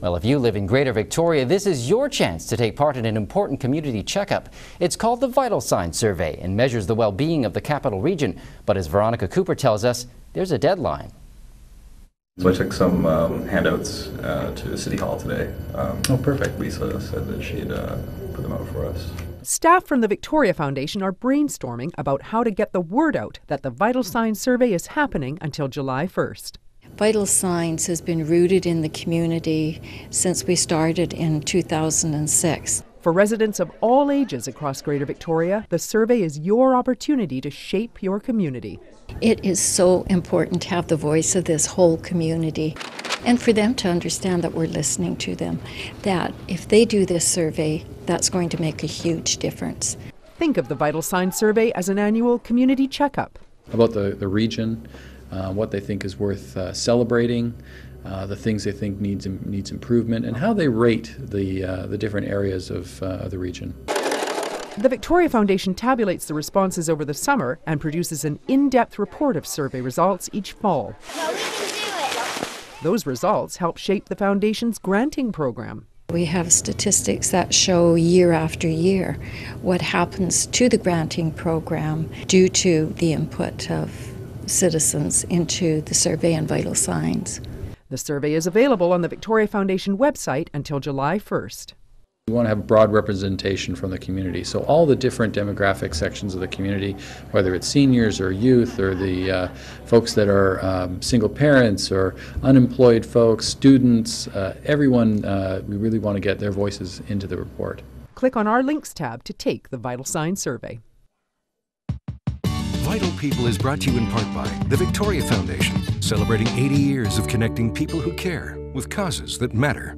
Well, if you live in Greater Victoria, this is your chance to take part in an important community checkup. It's called the Vital Signs Survey and measures the well-being of the capital region. But as Veronica Cooper tells us, there's a deadline. So I took some um, handouts uh, to City Hall today. Um, oh, perfect. Lisa said that she'd uh, put them out for us. Staff from the Victoria Foundation are brainstorming about how to get the word out that the Vital Signs Survey is happening until July 1st. Vital Signs has been rooted in the community since we started in 2006. For residents of all ages across Greater Victoria, the survey is your opportunity to shape your community. It is so important to have the voice of this whole community and for them to understand that we're listening to them. That if they do this survey, that's going to make a huge difference. Think of the Vital Signs Survey as an annual community checkup. About the, the region, uh, what they think is worth uh, celebrating, uh, the things they think needs needs improvement, and how they rate the uh, the different areas of uh, the region. The Victoria Foundation tabulates the responses over the summer and produces an in-depth report of survey results each fall. Those results help shape the Foundation's granting program. We have statistics that show year after year what happens to the granting program due to the input of citizens into the survey on vital signs. The survey is available on the Victoria Foundation website until July 1st. We want to have broad representation from the community. So all the different demographic sections of the community, whether it's seniors or youth or the uh, folks that are um, single parents or unemployed folks, students, uh, everyone, uh, we really want to get their voices into the report. Click on our links tab to take the Vital Signs survey. Vital People is brought to you in part by the Victoria Foundation, celebrating 80 years of connecting people who care with causes that matter.